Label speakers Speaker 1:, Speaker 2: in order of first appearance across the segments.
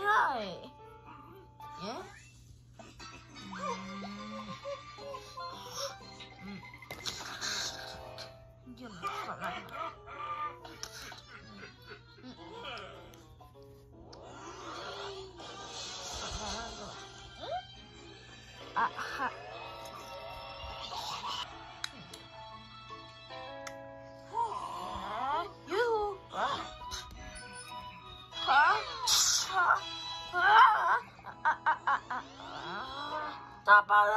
Speaker 1: Right. Yeah. Mm. Mm. 啊哈！大白人！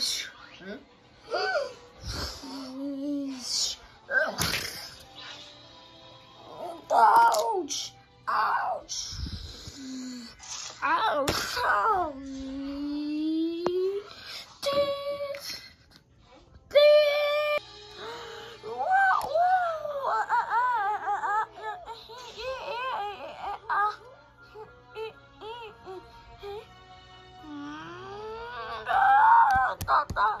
Speaker 1: Ouch! Ouch! Ouch! ah